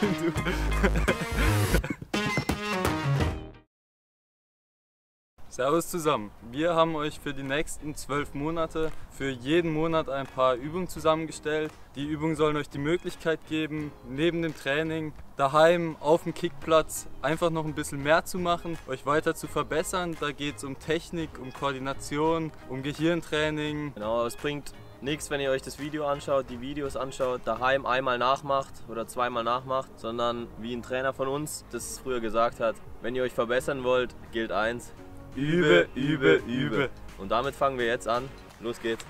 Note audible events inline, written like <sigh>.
<laughs> Servus zusammen. Wir haben euch für die nächsten zwölf Monate für jeden Monat ein paar Übungen zusammengestellt. Die Übungen sollen euch die Möglichkeit geben, neben dem Training, daheim, auf dem Kickplatz einfach noch ein bisschen mehr zu machen, euch weiter zu verbessern. Da geht es um Technik, um Koordination, um Gehirntraining. Genau, es bringt nichts, wenn ihr euch das Video anschaut, die Videos anschaut, daheim einmal nachmacht oder zweimal nachmacht, sondern wie ein Trainer von uns das früher gesagt hat, wenn ihr euch verbessern wollt, gilt eins, Übe, übe, übe. Und damit fangen wir jetzt an. Los geht's.